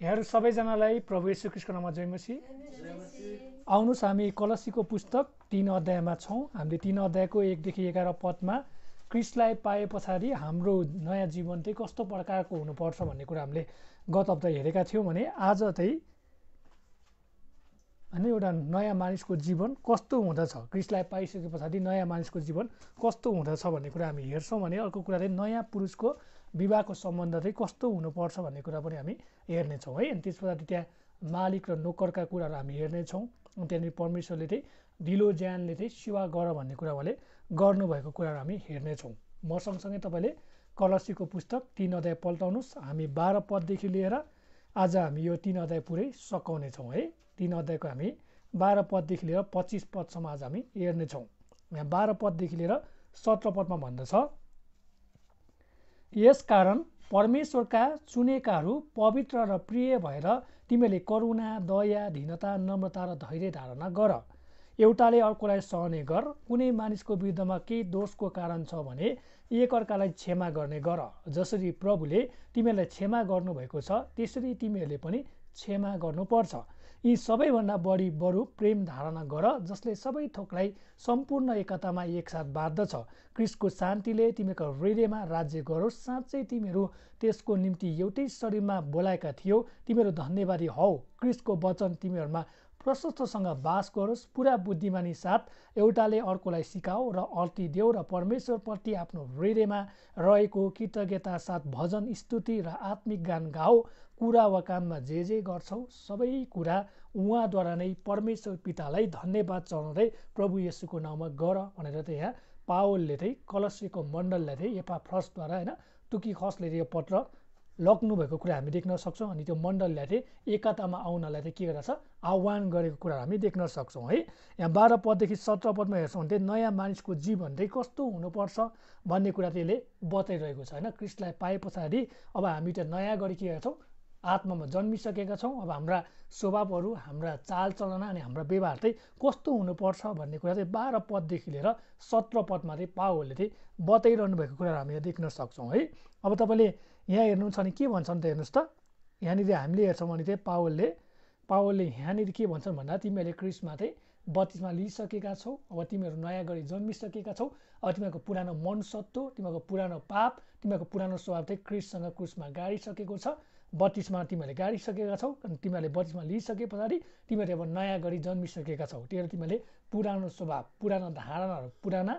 यहाँहरू सबैजनालाई प्रभु यशु नाममा जयमसी। आउनुहोस् हामी कलसीको पुस्तक तिन अध्यायमा छौँ। हामीले तिन अध्यायको एकदेखि एघार पदमा क्रिस्टलाई पाए पछाडि हाम्रो नयाँ जीवन चाहिँ कस्तो प्रकारको हुनुपर्छ भन्ने कुरा हामीले गत हप्ता हेरेका थियौँ भने आज चाहिँ होइन एउटा नयाँ मानिसको जीवन कस्तो हुँदछ? क्रिस्टलाई पाइसके पछाडि नयाँ मानिसको जीवन कस्तो हुँदछ भन्ने कुरा हामी हेर्छौँ भने अर्को कुरा चाहिँ नयाँ पुरुषको विवाहको सम्बन्ध चाहिँ कस्तो हुनुपर्छ भन्ने कुरा पनि हामी हेर्नेछौँ है। अनि त्यस पछाडि त्यहाँ मालिक र नोकरका कुराहरू हामी हेर्नेछौँ। अनि त्यहाँनिर परमेश्वरले चाहिँ ढिलो ज्यानले चाहिँ सेवा गर भन्ने कुरा उहाँले गर्नुभएको कुराहरू हामी हेर्नेछौँ। म सँगसँगै तपाईँले कलसीको पुस्तक तिन अध्याय पल्टाउनुहोस्। हामी बाह्र पददेखि लिएर आज हामी यो तिन अध्याय पुरै सकाउनेछौँ है। तिन अध्यायको हामी बाह्र पददेखि लिएर पच्चिस पदसम्म आज हामी हेर्नेछौँ। यहाँ बाह्र पददेखि लिएर सत्र पदमा भन्दछ यसकारण परमेश्वरका चुनेकाहरू पवित्र र प्रिय भएर तिमीले करुणा दया धीनता नम्रता र धैर्य धारणा गर। एउटाले अर्कोलाई सहने गर। कुनै मानिसको विरुद्धमा केही दोषको कारण छ भने एकअर्कालाई क्षमा गर्ने गर। जसरी प्रभुले तिमीहरूलाई क्षमा गर्नुभएको छ त्यसरी तिमीहरूले पनि क्षमा गर्नुपर्छ। यी सबैभन्दा बढी बरु प्रेम धारणा गर जसले सबै थोकलाई सम्पूर्ण एकतामा एकसाथ बाँध्दछ। क्रिस्टको शान्तिले तिमीहरूको हृदयमा राज्य गरोस्। साँच्चै तिमीहरू त्यसको निम्ति एउटै शरीरमा बोलाएका थियौ। तिमीहरू धन्यवादी हौ। क्रिस्टको वचन तिमीहरूमा प्रशस्तसँग बास गरोस्। पुरा बुद्धिमानी साथ। एउटाले अर्कोलाई सिकाऊ र अल्ती देऊ र परमेश्वरप्रति आफ्नो हृदयमा रहेको कृतज्ञता साथ भजन स्तुति र आत्मिक गान गाऊ कुरा वा काममा जे जे गर्छौ सबै कुरा उहाँद्वारा नै परमेश्वर पितालाई धन्यवाद चढाउँदै प्रभु येसुको नाउँमा गर भनेर चाहिँ यहाँ पावलले चाहिँ कलसीको मण्डललाई चाहिँ एपा फ्रसद्वारा होइन तुकी खसले यो पत्र लग्नु भएको कुरा हामी देख्न सक्छौँ अनि त्यो मण्डललाई चाहिँ एकतामा आउनलाई चाहिँ के गरेर छ आह्वान गरेको कुरा हामी देख्न सक्छौँ। है यहाँ बाह्र पददेखि सत्र पदमा हेर्छौँ भने चाहिँ नयाँ मानिसको जीवन चाहिँ कस्तो हुनुपर्छ भन्ने कुरा चाहिँ यसले बताइरहेको छ। होइन क्रिस्टलाई पाए पछाडि अब हामी त नयाँ गरी के गर्छौँ आत्मामा जन्मिसकेका छौँ। अब हाम्रा स्वभावहरू हाम्रा चालचलना अनि हाम्रा व्यवहार चाहिँ कस्तो हुनुपर्छ भन्ने कुरा चाहिँ बाह्र पददेखि लिएर सत्र पदमा चाहिँ पावलले चाहिँ बताइरहनु भएको कुराहरू हामी देख्न सक्छौँ है। अब तपाईँले यहाँ हेर्नु छ भने के भन्छन् त हेर्नुहोस् त। यहाँनिर हामीले हेर्छौँ भने चाहिँ पावलले पावलले यहाँनिर के भन्छन् भन्दा तिमीहरूले क्रिसमा चाहिँ बत्तिसमा लिइसकेका छौ। अब तिमीहरू नयाँ गरी जन्मिसकेका छौ। अब तिमीहरूको पुरानो मनसत्व तिमीहरूको पुरानो पाप तिमीहरूको पुरानो स्वभाव चाहिँ क्रिससँग क्रुसमा गाडिसकेको छ। बत्तिसमा तिमीहरूले गाडिसकेका छौ अनि तिमीहरूले बत्तिसमा लिइसके पछाडि तिमीहरूले अब नयाँ गरी जन्मिसकेका छौ। त्यही तिमीहरूले पुरानो स्वभाव पुरानो धारणाहरू पुराना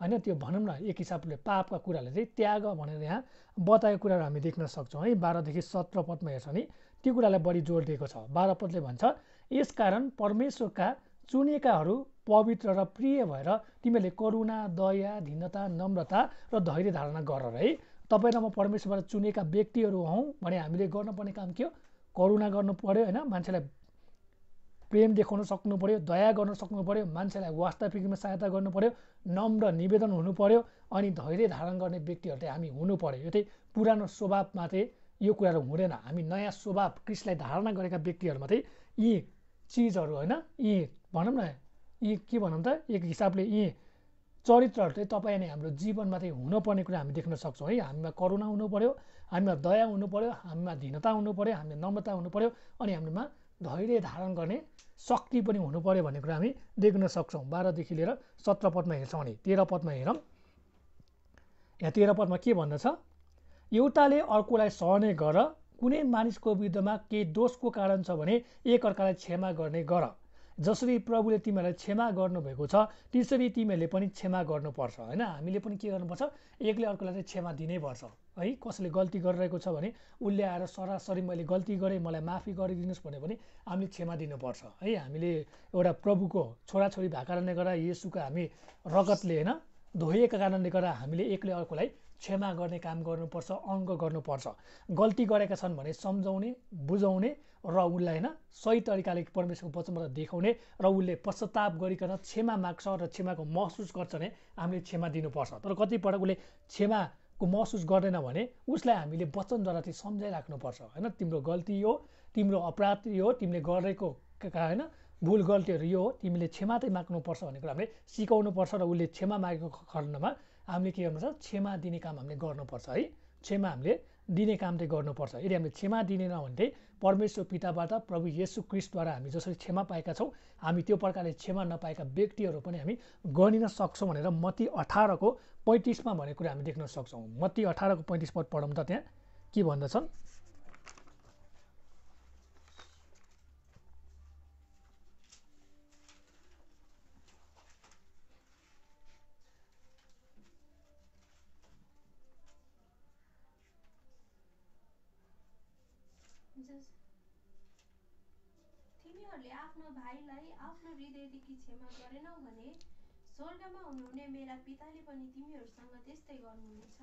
होइन त्यो भनौँ न एक हिसाबले पापका कुरालाई चाहिँ त्याग भनेर यहाँ बताएको कुराहरू हामी देख्न सक्छौँ। है बाह्रदेखि सत्र पदमा हेर्छ भने त्यो कुरालाई बढी जोड दिएको छ। बाह्र पदले भन्छ यसकारण परमेश्वरका चुनेकाहरू पवित्र र प्रिय भएर तिमीहरूले करुणा दया धिनता नम्रता र धैर्य धारणा गर है तपाईँ र म परमेश्वरबाट चुनेका व्यक्तिहरू हौँ भने हामीले गर्नुपर्ने काम के हो? करुणा गर्नु पऱ्यो होइन? मान्छेलाई प्रेम देखाउन सक्नु पऱ्यो दया गर्न सक्नु पऱ्यो मान्छेलाई वास्तविकमा सहायता गर्नु पऱ्यो नम्र निवेदन हुनु पऱ्यो अनि धैर्य धारण गर्ने व्यक्तिहरू चाहिँ हामी हुनु पऱ्यो यो चाहिँ पुरानो स्वभावमा चाहिँ यो कुराहरू हुँदैन। हामी नयाँ स्वभाव क्रिसलाई धारणा गरेका व्यक्तिहरूमा चाहिँ यी चिजहरू होइन? यी भनौँ न यी के भनौँ त? एक हिसाबले यी चरित्रहरू चाहिँ तपाईँ अनि हाम्रो जीवनमा चाहिँ हुनुपर्ने कुरा हामी देख्न सक्छौँ है। हामीमा करुणा हुनु पऱ्यो हामीमा दया हुनु पऱ्यो हामीमा धीनता हुनु पऱ्यो हामीमा नम्रता हुनु पऱ्यो अनि हाम्रोमा धैर्य धारण गर्ने शक्ति पनि हुनु पऱ्यो भन्ने कुरा हामी देख्न सक्छौँ। बाह्रदेखि लिएर सत्र पदमा हेर्छौँ भने तेह्र पदमा हेरौँ। यहाँ तेह्र पदमा के भन्दछ? एउटाले अर्कोलाई सहने गर कुनै मानिसको विरुद्धमा केही दोषको कारण छ भने एकअर्कालाई क्षमा गर्ने गर। जसरी प्रभुले तिमीहरूलाई क्षमा गर्नुभएको छ त्यसरी तिमीहरूले पनि क्षमा गर्नुपर्छ होइन? हामीले पनि के गर्नुपर्छ? एकले अर्कोलाई चाहिँ क्षमा दिनैपर्छ। है कसैले गल्ती गरिरहेको छ भने उसले आएर सरासरी मैले गल्ती गरेँ मलाई माफी गरिदिनुहोस् भन्यो भने हामीले क्षमा दिनुपर्छ। है हामीले एउटा प्रभुको छोराछोरी भएको कारणले गर्दा यसुको हामी रगतले होइन धोइएका कारणले गर्दा हामीले एकले अर्कोलाई क्षमा गर्ने काम गर्नुपर्छ अङ्ग गर्नुपर्छ। गल्ती गरेका छन् भने सम्झाउने बुझाउने र उसलाई होइन सही तरिकाले परमेश्वरको वचनबाट देखाउने र उसले पश्चाताप गरिकन क्षमा माग्छ र क्षमाको महसुस गर्छ भने हामीले क्षमा दिनुपर्छ। तर कतिपटक उसले क्षमाको महसुस गर्दैन भने उसलाई हामीले वचनद्वारा चाहिँ सम्झाइराख्नुपर्छ। होइन तिम्रो गल्ती हो तिम्रो अपराध यो तिमीले गरेको होइन भुल गल्तीहरू यो हो तिमीले क्षमा चाहिँ माग्नुपर्छ भन्ने कुरा हामीले सिकाउनुपर्छ र उसले क्षमा मागेको खण्डमा हामीले के गर्नुपर्छ? क्षमा दिने काम हामीले गर्नुपर्छ है? क्षमा हामीले दिने काम चाहिँ गर्नुपर्छ। यदि हामीले क्षमा दिनेन भने चाहिँ परमेश्वर पिताबाट प्रभु येसु क्रिस्टद्वारा हामी जसरी क्षमा पाएका छौँ हामी त्यो प्रकारले क्षमा नपाएका व्यक्तिहरू पनि हामी गनिन सक्छौँ भनेर मती अठारको पैँतिसमा भन्ने कुरा हामी देख्न सक्छौँ। मती अठारको पैँतिस पद पढौँ त त्यहाँ। के भन्दछन्? तिमीहरूले आफ्नो भाइलाई आफ्नो हृदयदेखि क्षमा गरेनौ भने स्वर्गमा हुनुहुने मेरा पिताले पनि तिमीहरूसँग त्यस्तै गर्नुहुनेछ।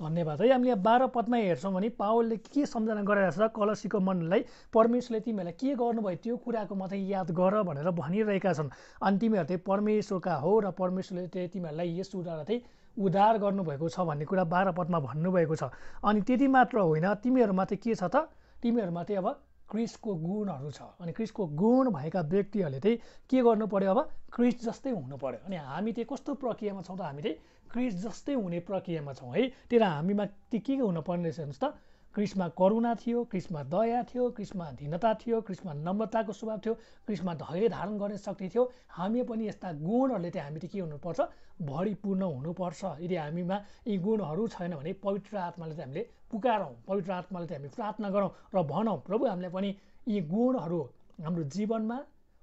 धन्यवाद है। हामीले बाह्र पदमा हेर्छौँ भने पावलले के सम्झना गरिरहेको छ? कलसीको मनलाई परमेश्वरले तिमीहरूलाई के गर्नुभयो? त्यो कुराको मात्रै याद गर भनेर भनिरहेका छन्। अनि तिमीहरू चाहिँ परमेश्वरका हो र परमेश्वरले चाहिँ तिमीहरूलाई यस उद्धार चाहिँ उद्धार गर्नुभएको छ भन्ने कुरा बाह्र पदमा भन्नुभएको छ। अनि त्यति मात्र होइन तिमीहरूमा चाहिँ के छ त? तिमीहरूमा चाहिँ अब क्रिसको गुणहरू छ। अनि क्रिसको गुण भएका व्यक्तिहरूले चाहिँ के गर्नु पऱ्यो अब क्रिस जस्तै हुनु पऱ्यो अनि हामी चाहिँ कस्तो प्रक्रियामा छौँ त हामी चाहिँ क्रिस जस्तै हुने प्रक्रियामा छौँ है। त्यही हामीमा के के हुनुपर्ने रहेछ हेर्नुहोस् त। क्रिसमा करुणा थियो क्रिसमा दया थियो क्रिसमा धिनता थियो क्रिसमा नम्रताको स्वभाव थियो क्रिसमा धैर्य धारण गर्ने शक्ति थियो। हामी पनि यस्ता गुणहरूले चाहिँ हामी चाहिँ के हुनुपर्छ? भरिपूर्ण हुनुपर्छ। यदि हामीमा यी गुणहरू छैन भने पवित्र आत्माले चाहिँ हामीले पुकारौँ पवित्र आत्माले चाहिँ हामी प्रार्थना गरौँ र भनौँ प्रभु हामीले पनि यी गुणहरू हाम्रो जीवनमा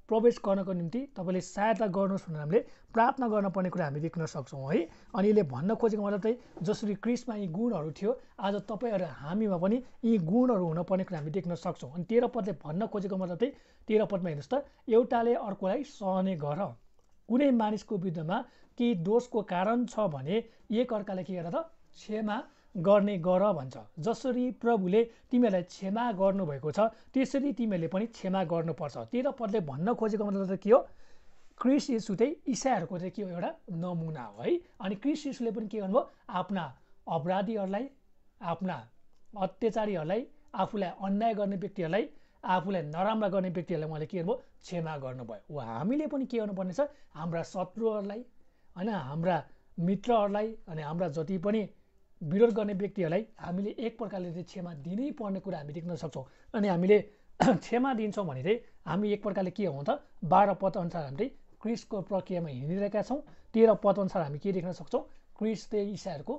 प्रवेश गर्नको निम्ति तपाईँले सहायता गर्नुहोस् भनेर हामीले प्रार्थना गर्न पर्ने कुरा हामी देख्न सक्छौँ है। अनि यसले भन्न खोजेको मतलब चाहिँ जसरी क्रिसमा यी गुणहरू थियो आज तपाईँहरू हामीमा पनि यी गुणहरू हुनपर्ने कुरा हामी देख्न सक्छौँ। अनि तेह्र पदले भन्न खोजेको मतलब चाहिँ तेह्र पदमा हेर्नुहोस् त एउटाले अर्कोलाई सहने गर। कुनै मानिसको विरुद्धमा केही दोषको कारण छ भने एक अर्काले के गर त? क्षमा गर्ने गर भन्छ। जसरी प्रभुले तिमीहरूलाई क्षमा गर्नुभएको छ त्यसरी तिमीहरूले पनि क्षमा गर्नुपर्छ। तेह्र पदले भन्न खोजेको मतलब चाहिँ के हो? क्रिस यीशु चाहिँ इसाईहरूको चाहिँ के हो? एउटा नमुना हो है। अनि क्रिस यीशुले पनि के गर्नुभयो? आफ्ना अपराधीहरूलाई आफ्ना अत्याचारीहरूलाई आफूलाई अन्याय गर्ने व्यक्तिहरूलाई आफूलाई नराम्रा गर्ने व्यक्तिहरूलाई उहाँले के गर्नुभयो? क्षमा गर्नुभयो। हामीले पनि के गर्नुपर्ने छ हाम्रा शत्रुहरूलाई होइन हाम्रा मित्रहरूलाई अनि हाम्रा जति पनि विरोध गर्ने व्यक्तिहरूलाई हामीले एक प्रकारले चाहिँ क्षमा दिनै पर्ने कुरा हामी देख्न सक्छौँ। अनि हामीले क्षमा दिन्छौँ भने चाहिँ हामी एक प्रकारले के हो त बाह्र पद अनुसार हामी चाहिँ क्रिसको प्रक्रियामा हिँडिरहेका छौँ। तेह्र पद अनुसार हामी के देख्न सक्छौँ? क्रिस चाहिँ इसाहरूको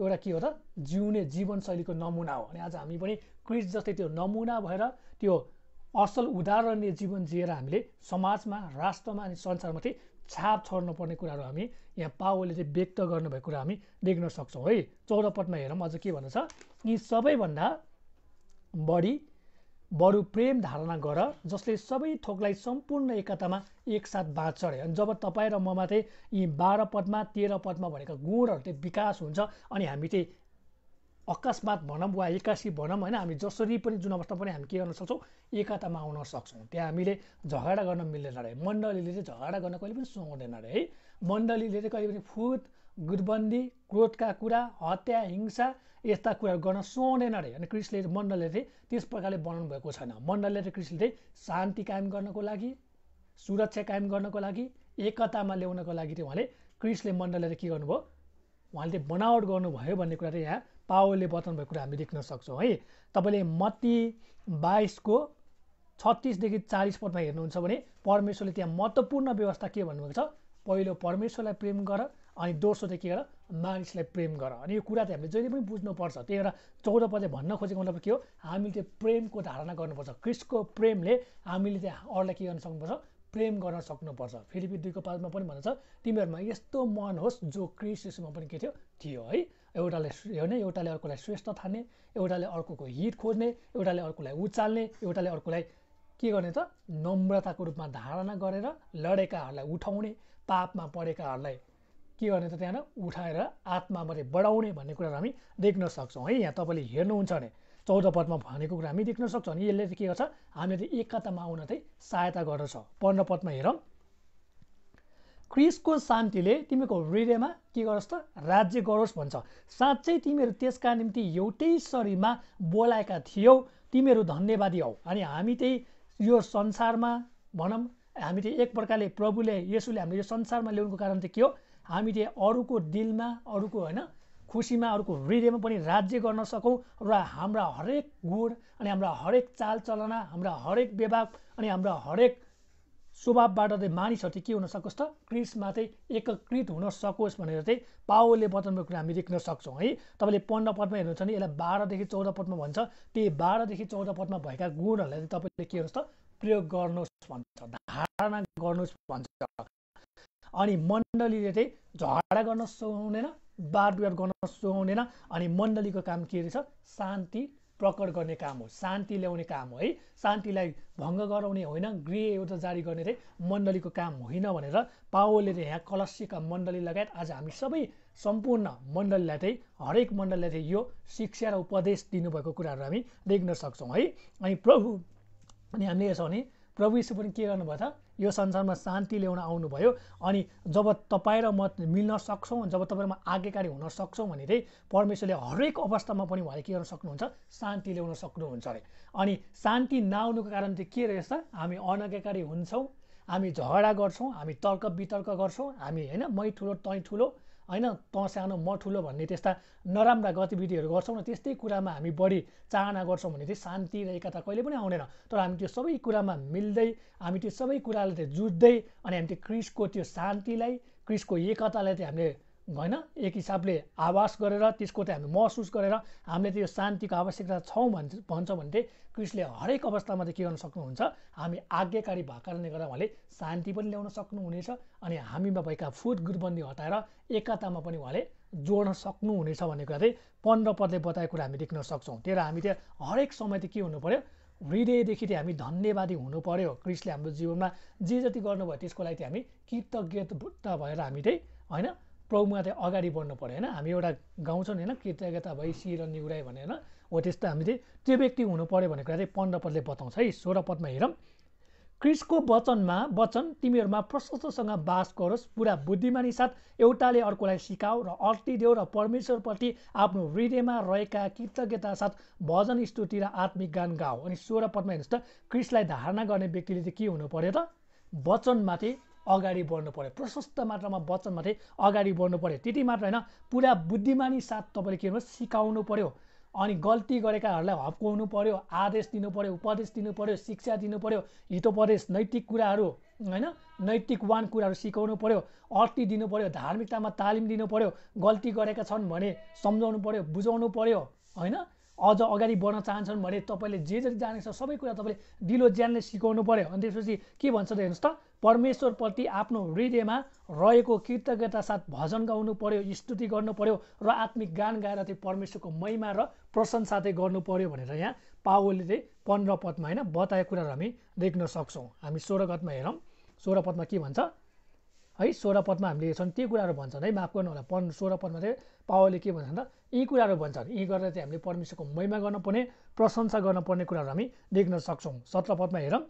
एउटा के हो त? जिउने जीवनशैलीको नमुना हो। अनि आज हामी पनि क्रिस जस्तै त्यो नमुना भएर त्यो असल उदाहरणीय जीवन जिएर हामीले समाजमा राष्ट्रमा अनि संसारमा चाहिँ छाप छोड्नु पर्ने कुराहरू हामी यहाँ पावलले चाहिँ व्यक्त गर्नुभएको कुरा हामी देख्न सक्छौँ। है चौध पदमा हेरौँ अझ के भन्छ यी सबैभन्दा बढी बरु प्रेम धारणा गर जसले सबै थोकलाई सम्पूर्ण एकतामा एकसाथ बाँच्छ अरे अनि जब तपाईँ र ममा चाहिँ यी बाह्र पदमा तेह्र पदमा भनेका गुणहरू चाहिँ विकास हुन्छ अनि हामी चाहिँ अकस्मात भनौँ वा एक्कासी भनौँ होइन हामी जसरी पनि जुन अवस्था पनि हामी के गर्न सक्छौँ एकतामा आउन सक्छौँ। त्यहाँ हामीले झगडा गर्न मिल्दैन अरे मण्डलीले चाहिँ झगडा गर्न कहिले पनि सुहाउँदैन अरे है। मण्डलीले चाहिँ कहिले पनि फुट गुटबन्दी क्रोधका कुरा हत्या हिंसा यस्ता कुराहरू गर्न सुहाउँदैन अरे अनि क्रिसले मण्डलले चाहिँ त्यस प्रकारले बनाउनु भएको छैन। मण्डलले चाहिँ क्रिसले चाहिँ शान्ति कायम गर्नको लागि सुरक्षा कायम गर्नको लागि एकतामा ल्याउनको लागि चाहिँ उहाँले क्रिसले मण्डलले के गर्नुभयो? उहाँले बनावट गर्नुभयो भन्ने कुरा चाहिँ यहाँ पावलले बताउनु भएको कुरा हामी देख्न सक्छौँ है। तपाईँले मत्ती बाइसको छत्तिसदेखि चालिस पदमा हेर्नुहुन्छ भने परमेश्वरले त्यहाँ महत्त्वपूर्ण व्यवस्था के भन्नुभएको छ? पहिलो परमेश्वरलाई प्रेम गर अनि दोस्रो चाहिँ के गर? मानिसलाई प्रेम गर। अनि यो कुरा चाहिँ हामीले जहिले पनि बुझ्नुपर्छ। त्यही भएर चौध पदले भन्न खोजेको मतलब के हो? हामीले चाहिँ प्रेमको धारणा गर्नुपर्छ। क्रिस्टको प्रेमले हामीले चाहिँ अरूलाई के गर्न सक्नुपर्छ? प्रेम गर्न सक्नुपर्छ। फेरि दुईको पालमा पनि भन्छ तिमीहरूमा यस्तो मन होस् जो क्रिस पनि के थियो? थियो। है। एउटाले होइन एउटाले अर्कोलाई श्रेष्ठ ठान्ने एउटाले अर्कोको हित खोज्ने एउटाले अर्कोलाई उचाल्ने एउटाले अर्कोलाई के गर्ने त? नम्रताको रूपमा धारणा गरेर लडेकाहरूलाई उठाउने पापमा पढेकाहरूलाई के गर्ने त त्यहाँ उठाएर आत्मा मात्रै बढाउने भन्ने कुराहरू हामी देख्न सक्छौँ। है यहाँ तपाईँले हेर्नुहुन्छ भने चौध पदमा भनेको कुरा हामी देख्न सक्छौँ। अनि यसले के गर्छ? हामीले एकतामा आउन चाहिँ सहायता गर्दछ। पन्ध्र पदमा हेरौँ। क्रिसको शान्तिले तिमीको हृदयमा के गरोस् त? राज्य गरोस् भन्छ। साँच्चै तिमीहरू त्यसका निम्ति एउटै शरीरमा बोलाएका थियौ तिमीहरू धन्यवादी हौ। अनि हामी चाहिँ यो संसारमा भनौँ हामी चाहिँ एक प्रकारले प्रभुले यसुले हामीले यो संसारमा ल्याउनुको कारण चाहिँ के हो? हामी चाहिँ अरूको दिलमा अरूको होइन खुसीमा अर्को हृदयमा पनि राज्य गर्न सकौँ र हाम्रा हरेक गुण अनि हाम्रा हरेक चालचलना हाम्रा हरेक व्यवहार अनि हाम्रा हरेक स्वभावबाट चाहिँ मानिसहरू चाहिँ के हुन सकोस् त? क्रिसमा चाहिँ एकत्रित हुन सकोस् भनेर चाहिँ पावलले वचनको कुरा हामी देख्न सक्छौँ है? तपाईँले पन्ध्र पदमा हेर्नुहुन्छ भने यसलाई बाह्रदेखि चौध पदमा भन्छ। त्यही बाह्रदेखि चौध पदमा भएका गुणहरूलाई चाहिँ तपाईँले के गर्नुहोस् त? प्रयोग गर्नुहोस् भन्छ धारणा गर्नुहोस् भन्छ। अनि मण्डलीले चाहिँ झगडा गर्न सुहाउँदैन बार विवाद गर्न सुहाउँदैन अनि मण्डलीको काम के रहेछ? शान्ति प्रकट गर्ने काम हो शान्ति ल्याउने काम हो है? शान्तिलाई भङ्ग गराउने होइन गृह एउटा जारी गर्ने चाहिँ मण्डलीको काम होइन भनेर पावलले चाहिँ यहाँ कलसीका मण्डली लगायत आज हामी सबै सम्पूर्ण मण्डलीलाई चाहिँ हरेक मण्डलीलाई चाहिँ यो शिक्षा र उपदेश दिनुभएको कुराहरू हामी देख्न सक्छौँ है? अनि प्रभु अनि हामीले हेर्छौँ भने प्रभु यीशु पनि के गर्नुभयो त? यो संसारमा शान्ति ल्याउन आउनुभयो। अनि जब तपाईँ र म मिल्न सक्छौँ जब तपाईँ म आज्ञाकारी हुन सक्छौँ भने चाहिँ परमेश्वरले हरेक अवस्थामा पनि उहाँले के गर्न सक्नुहुन्छ? शान्ति ल्याउन सक्नुहुन्छ अरे। अनि शान्ति नआउनुको कारण चाहिँ के रहेछ? हामी अनाज्ञाकारी हुन्छौँ हामी झगडा गर्छौँ हामी तर्क वितर्क गर्छौँ हामी होइन मै ठुलो तैँ ठुलो। होइन त सानो म ठुलो भन्ने त्यस्ता नराम्रा गतिविधिहरू गर्छौँ न त्यस्तै कुरामा हामी बढी चाहना गर्छौँ भने चाहिँ शान्ति र एकता कहिले पनि आउँदैन तर हामी त्यो सबै कुरामा मिल्दै हामी त्यो सबै कुरालाई चाहिँ जुझ्दै अनि हामी त्यो क्रिसको त्यो शान्तिलाई क्रिसको एकतालाई चाहिँ हामीले होइन? एक हिसाबले आवास गरेर त्यसको चाहिँ हामी महसुस गरेर हामीले त्यो शान्तिको आवश्यकता छौँ भन्छ भन्छ भने चाहिँ क्रिस्टले हरेक अवस्थामा चाहिँ के गर्न सक्नुहुन्छ? हामी आज्ञाकारी भएको कारणले गर्दा उहाँले शान्ति पनि ल्याउन सक्नुहुनेछ अनि हामीमा भएका फुट गुटबन्दी हटाएर एकतामा पनि उहाँले जोड्न सक्नुहुनेछ भन्ने कुरा चाहिँ पन्ध्र पदले बताएको कुरा हामी देख्न सक्छौँ। त्यही हामी त्यहाँ हरेक समय चाहिँ के हुनु पऱ्यो हृदयदेखि चाहिँ हामी धन्यवादी हुनु पऱ्यो क्रिस्टले हाम्रो जीवनमा जे जति गर्नुभयो त्यसको लागि चाहिँ हामी कृतज्ञता भएर हामी चाहिँ होइन? प्रभुमा चाहिँ अगाडि बढ्नु पऱ्यो होइन? हामी एउटा गाउँछौँ होइन? कृतज्ञता भई सिर निहुराए भने होइन? हो त्यस्तो हामी चाहिँ त्यो व्यक्ति हुनु पऱ्यो भन्ने कुरा चाहिँ पन्ध्र पदले बताउँछ है। सोह्र पदमा हेरौँ। क्रिसको वचनमा वचन तिमीहरूमा प्रशस्तसँग बास गरोस् पुरा बुद्धिमानी साथ एउटाले अर्कोलाई सिकाऊ र देऊ र परमेश्वरप्रति आफ्नो हृदयमा रहेका कृतज्ञता साथ भजन स्तुति र आत्मिक गान गाऊ। अनि सोह्र पदमा हेर्नुहोस् त क्रिसलाई धारणा गर्ने व्यक्तिले चाहिँ के हुनु पऱ्यो त? वचनमाथि अगाडि बढ्नु पऱ्यो। प्रशस्त मात्रामा वचनमा चाहिँ अगाडि बढ्नु पऱ्यो। त्यति मात्र होइन पुरा बुद्धिमानी साथ तपाईँले के गर्नुहोस् सिकाउनु पऱ्यो। अनि गल्ती गरेकाहरूलाई हप्काउनु पऱ्यो आदेश दिनु पऱ्यो उपदेश दिनु पऱ्यो शिक्षा दिनु पऱ्यो हितोपदेश नैतिक कुराहरू होइन? नैतिकवान कुराहरू सिकाउनु पऱ्यो अर्थी दिनु पऱ्यो धार्मिकतामा तालिम दिनु पऱ्यो गल्ती गरेका छन् भने सम्झाउनु पऱ्यो बुझाउनु पऱ्यो होइन? अझ अगाडि बढ्न चाहन्छन् भने तपाईँले जे जति जानेको छ सबै कुरा तपाईँले दिलो ज्यानले सिकाउनु पऱ्यो अनि त्यसपछि के भन्छ त हेर्नुहोस् त परमेश्वरप्रति आफ्नो हृदयमा रहेको कृतज्ञता साथ भजन गाउनु पऱ्यो स्तुति गर्नु पऱ्यो र आत्मिक गान गाएर चाहिँ परमेश्वरको महिमा र प्रशंसा चाहिँ गर्नु पऱ्यो भनेर यहाँ पावलले चाहिँ पन्ध्र पदमा होइन बताएको कुराहरू हामी देख्न सक्छौँ। हामी सोह्रगतमा हेरौँ। सोह्र पदमा के भन्छ? है सोह्र पदमा हामीले हेर्छौँ त्यो कुराहरू भन्छन् है माफ गर्नु होला पन्ध्र सोह्र पदमा चाहिँ पावलले के भन्छ त यी कुराहरू भन्छन्। यी गरेर चाहिँ हामीले परमेश्वरको महिमा गर्नुपर्ने प्रशंसा गर्नुपर्ने कुराहरू हामी देख्न सक्छौँ। सत्र पदमा हेरौँ।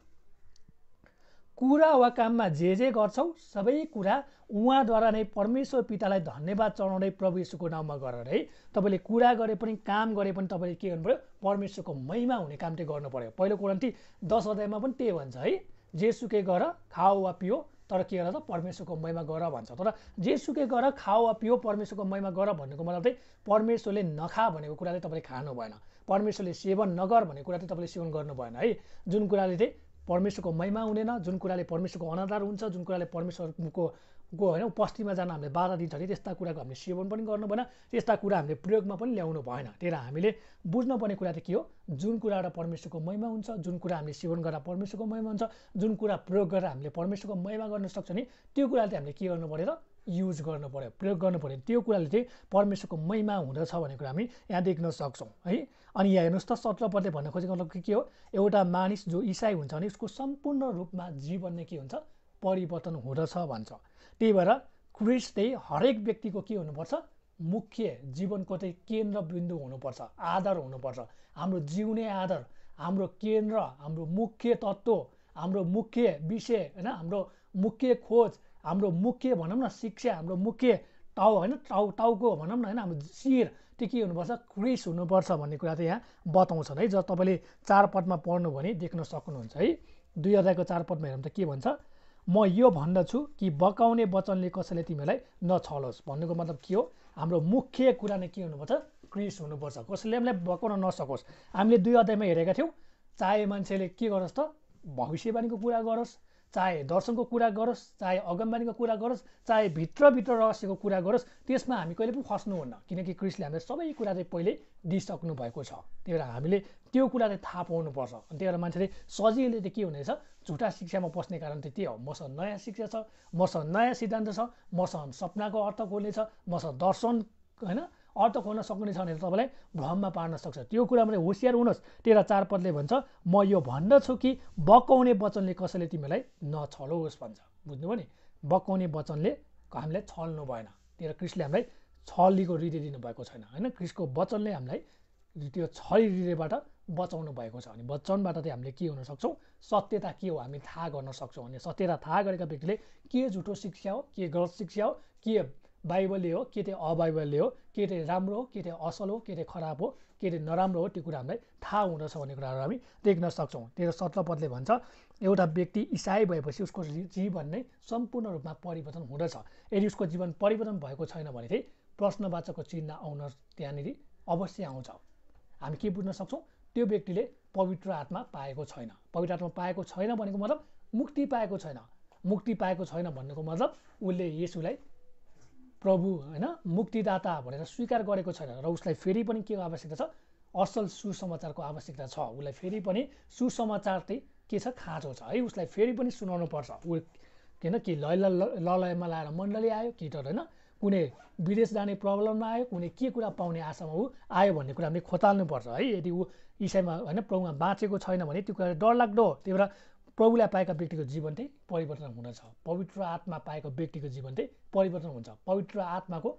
कुरा वा काममा जे जे गर्छौ सबै कुरा उहाँद्वारा नै परमेश्वर पितालाई धन्यवाद चढाउँदै प्रभु यीशुको नाउँमा गरेर है तपाईँले कुरा गरे पनि काम गरे पनि तपाईँले के गर्नु पऱ्यो परमेश्वरको महिमा हुने काम चाहिँ गर्नु पऱ्यो पहिलो कुरान्ती दस अध्यायमा पनि त्यही भन्छ है जेसुकै गर खाऊ वा पियो तर के गर त परमेश्वरको महिमा गर भन्छ। तर जेसुकै गर खाऊ वा पियो परमेश्वरको महिमा गर भन्नुको मतलब चाहिँ परमेश्वरले नखा भनेको कुरा चाहिँ तपाईँले खानु भएन। परमेश्वरले सेवन नगर भन्ने कुरा चाहिँ तपाईँले सेवन गर्नु भएन है। जुन कुराले चाहिँ परमेश्वरको महिमा हुँदैन जुन कुराले परमेश्वरको अनाधार हुन्छ जुन कुराले परमेश्वरको को होइन उपस्थितिमा जान हामीले बाधा दिन्छ भने त्यस्ता कुराको हामीले सेवन पनि गर्नु भएन। त्यस्ता कुरा हामीले प्रयोगमा पनि ल्याउनु भएन। त्यही हामीले बुझ्नुपर्ने कुरा चाहिँ के हो? जुन कुराबाट परमेश्वरको महिमा हुन्छ जुन कुरा हामीले सेवन गर्दा परमेश्वरको महिमा हुन्छ जुन कुरा प्रयोग गरेर हामीले परमेश्वरको महिमा गर्न सक्छ नि त्यो कुराले चाहिँ हामीले के गर्नु पऱ्यो त युज गर्नु पऱ्यो प्रयोग गर्नु पऱ्यो। त्यो कुराले चाहिँ परमेश्वरको महिमा हुँदछ भन्ने कुरा हामी यहाँ देख्न सक्छौँ है? अनि यहाँ हेर्नुहोस् त सत्र पदले भन्न खोजेको मतलब के हो? एउटा मानिस जो इसाई हुन्छ भने उसको सम्पूर्ण रूपमा जीवन नै के हुन्छ? परिवर्तन हुँदछ भन्छ। त्यही भएर क्रिस चाहिँ हरेक व्यक्तिको के हुनुपर्छ? मुख्य जीवनको चाहिँ केन्द्रबिन्दु हुनुपर्छ आधार हुनुपर्छ। हाम्रो जिउने आधार हाम्रो केन्द्र हाम्रो मुख्य तत्त्व हाम्रो मुख्य विषय होइन? हाम्रो मुख्य खोज हाम्रो मुख्य भनौँ न शिक्षा हाम्रो मुख्य टाउ होइन? टाउ टाउको भनौँ न होइन? हाम्रो शिर त्यो के हुनुपर्छ? क्रिस हुनुपर्छ भन्ने कुरा चाहिँ यहाँ बताउँछन् है? जब तपाईँले चार पदमा पढ्नु भने देख्न सक्नुहुन्छ है? दुई अध्यायको चार पदमा हेरौँ त के भन्छ? म यो भन्दछु कि बकाउने वचनले कसैले तिमीलाई नछलोस्। भन्नुको मतलब के हो? हाम्रो मुख्य कुरा नै के हुनुपर्छ? क्रिस हुनुपर्छ। कसैले हामीलाई बकाउन नसकोस्। हामीले दुई अध्यायमा हेरेका थियौँ चाहे मान्छेले के गरोस् त? भविष्यवाणीको कुरा गरोस्। चाहे दर्शनको कुरा गरोस् चाहे अगमबानीको कुरा गरोस् चाहे भित्रभित्र रहस्यको कुरा गरोस् त्यसमा हामी कहिले पनि फस्नुहुन्न किनकि क्रिसले हामीलाई सबै कुरा चाहिँ पहिले दिइसक्नु भएको छ। त्यही भएर हामीले त्यो कुरा चाहिँ थाहा पाउनुपर्छ। अनि त्यही भएर मान्छेले सजिलै चाहिँ के हुनेछ? झुटा शिक्षामा पस्ने कारण चाहिँ त्यही हो। मसँग नयाँ शिक्षा छ मसँग नयाँ सिद्धान्त छ मसँग सपनाको अर्थ खोल्ने छ मसँग दर्शन होइन? अर्थ खोल्न सक्ने छ भने तपाईँलाई भ्रममा पार्न सक्छ। त्यो कुरामा होसियार हुनुहोस्। तेह्र चार पदले भन्छ म यो भन्दछु कि बकाउने वचनले कसैले तिमीलाई नछलोस् भन्छ। बुझ्नुभयो नि? बकाउने वचनले हामीलाई छल्नु भएन। तेह्र क्रिस्टले हामीलाई छलीको हृदय दिनुभएको छैन होइन? क्रिस्टको वचनले हामीलाई त्यो छली हृदयबाट बचाउनु भएको छ। अनि वचनबाट चाहिँ हामीले के हुन सक्छौँ? सत्यता के हो हामी थाहा गर्न सक्छौँ। अनि सत्यता थाहा गरेका व्यक्तिले के झुटो शिक्षा हो के गलत शिक्षा हो के बाइबलले हो के चाहिँ अबाइबलले हो के चाहिँ राम्रो हो के चाहिँ असल हो के चाहिँ खराब हो के चाहिँ नराम्रो हो त्यो कुरा हामीलाई थाहा हुँदछ भन्ने कुराहरू हामी देख्न सक्छौँ। तेरो सत्रपदले भन्छ एउटा व्यक्ति इसाई भएपछि उसको जीवन नै सम्पूर्ण रूपमा परिवर्तन हुँदछ। यदि उसको जीवन परिवर्तन भएको छैन भने चाहिँ प्रश्नवाचकको चिन्ह आउन त्यहाँनिर अवश्य आउँछ। हामी के बुझ्न सक्छौँ? त्यो व्यक्तिले पवित्र आत्मा पाएको छैन। पवित्र आत्मा पाएको छैन भनेको मतलब मुक्ति पाएको छैन। मुक्ति पाएको छैन भन्नुको मतलब उसले यसुलाई प्रभु होइन? मुक्तिदाता भनेर स्वीकार गरेको छैन र उसलाई फेरि पनि के आवश्यकता छ? असल सुसमाचारको आवश्यकता छ। उसलाई फेरि पनि सुसमाचार चाहिँ के छ? खाँचो छ। है उसलाई फेरि पनि सुनाउनु पर्छ। ऊ किन कि लय ललयमा लाएर मण्डली आयो कि त होइन? कुनै विदेश जाने प्रब्लममा आयो कुनै के कुरा पाउने आशामा ऊ आयो भन्ने कुरा हामीले खोताल्नुपर्छ है यदि ऊ इसाईमा होइन प्रभुमा बाँचेको छैन भने त्यो कुरा डरलाग्दो त्यही भएर प्रभुलाई पाएका व्यक्तिको जीवन चाहिँ परिवर्तन हुनेछ पवित्र आत्मा पाएको व्यक्तिको जीवन चाहिँ परिवर्तन हुन्छ। पवित्र आत्माको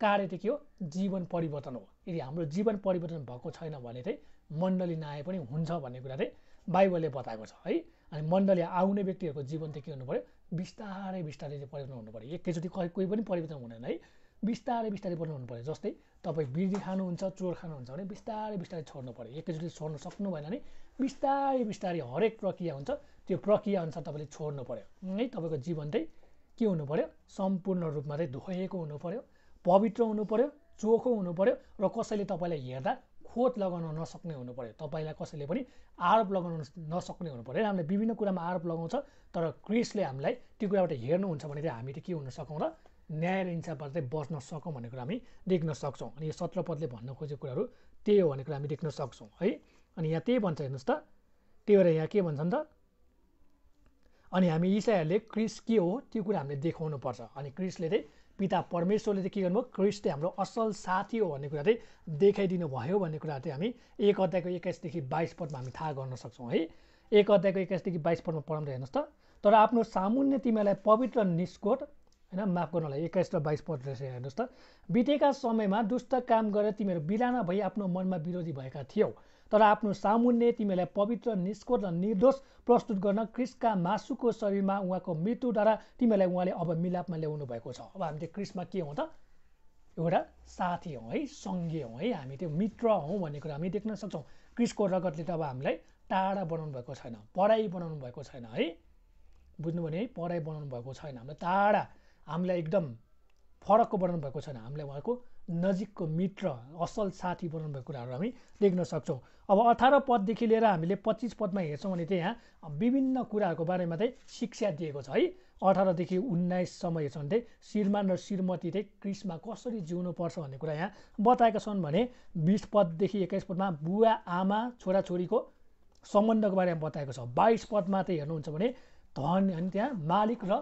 कार्य चाहिँ के हो? जीवन परिवर्तन हो। यदि हाम्रो जीवन परिवर्तन भएको छैन भने चाहिँ मण्डली नआए पनि हुन्छ भन्ने कुरा चाहिँ बाइबलले बताएको छ है? अनि मण्डली आउने व्यक्तिहरूको जीवन चाहिँ के हुनु पऱ्यो बिस्तारै बिस्तारै परिवर्तन हुनु पऱ्यो एकैचोटि कोही पनि परिवर्तन हुँदैन है? बिस्तारै बिस्तारै बनाउनु पऱ्यो। जस्तै तपाईँ बिर्दी खानुहुन्छ चोर खानुहुन्छ भने बिस्तारै बिस्तारै छोड्नु पऱ्यो। एकैचोटि छोड्नु सक्नु भएन भने बिस्तारै बिस्तारै हरेक प्रक्रिया हुन्छ। त्यो प्रक्रिया अनुसार तपाईँले छोड्नु पऱ्यो। है तपाईँको जीवन चाहिँ के हुनु पऱ्यो? सम्पूर्ण रूपमा चाहिँ धोएको हुनु पऱ्यो पवित्र हुनु पऱ्यो चोखो हुनु पऱ्यो र कसैले तपाईँलाई हेर्दा खोत लगाउन नसक्ने हुनु पऱ्यो। तपाईँलाई कसैले पनि आरोप लगाउन नसक्ने हुनु पऱ्यो। हामीले विभिन्न कुरामा आरोप लगाउँछ तर क्रिसले हामीलाई त्यो कुराबाट हेर्नुहुन्छ भने चाहिँ हामी चाहिँ के हुन सकौँ र न्याय र इन्साफबाट चाहिँ बच्न सकौँ भन्ने कुरा हामी देख्न सक्छौँ। अनि यो सत्र पदले भन्न खोजेको कुराहरू त्यही हो भन्ने कुरा हामी देख्न सक्छौँ है? अनि यहाँ त्यही भन्छ हेर्नुहोस् त। त्यही भएर यहाँ के भन्छ नि त? अनि हामी इसाईहरूले क्रिस के हो त्यो कुरा हामीले देखाउनु पर्छ अनि क्रिसले चाहिँ पिता परमेश्वरले चाहिँ के गर्नुभयो? क्रिस्ट हाम्रो असल साथी हो भन्ने कुरा चाहिँ देखाइदिनु भयो भन्ने कुरा चाहिँ हामी एक अध्यायको एक्काइसदेखि बाइस पदमा हामी थाहा गर्न सक्छौँ है? एक अध्यायको एक्काइसदेखि बाइस पदमा पढाउँदा हेर्नुहोस् त। तर आफ्नो सामुन्य तिमीलाई पवित्र निष्कोट होइन? माफ गर्नु होला एक्काइस र बाइस पद रहेछ हेर्नुहोस् त। बितेका समयमा दुष्ट काम गरेर तिमीहरू बिराना भई आफ्नो मनमा विरोधी भएका थियौ। तर आफ्नो सामुन्ने तिमीलाई पवित्र निष्कोट र निर्दोष प्रस्तुत गर्न क्रिसका मासुको शरीरमा उहाँको मृत्युद्वारा तिमीलाई उहाँले अब मिलापमा ल्याउनु भएको छ। अब हामी त्यो क्रिसमा के हौँ त? एउटा साथी हौँ है सङ्घीय हौँ है हामी त्यो मित्र हौँ भन्ने कुरा हामी देख्न सक्छौँ। क्रिसको रगतले त अब हामीलाई टाढा बनाउनु भएको छैन पढाइ बनाउनु भएको छैन है। बुझ्नुभयो भने पढाइ बनाउनु भएको छैन हामीलाई टाढा हामीलाई एकदम फरकको बनाउनु भएको छैन। हामीलाई उहाँको नजिकको मित्र असल साथी बनाउनु भएको कुराहरू हामी देख्न सक्छौँ। अब अठार पददेखि लिएर हामीले पच्चिस पदमा हेर्छौँ भने चाहिँ यहाँ विभिन्न कुराहरूको बारेमा चाहिँ शिक्षा दिएको छ है। अठारदेखि उन्नाइससम्म हेर्छौँ भने चाहिँ श्रीमान र श्रीमती चाहिँ क्रिसमा कसरी जिउनुपर्छ भन्ने कुरा यहाँ बताएका छन् भने बिस पददेखि एक्काइस पदमा बुवा आमा छोराछोरीको सम्बन्धको बारेमा बताएको छ। बाइस पदमा चाहिँ हेर्नुहुन्छ भने धन अनि त्यहाँ मालिक र